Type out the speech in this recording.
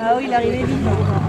Ah oui, il arrivait vite.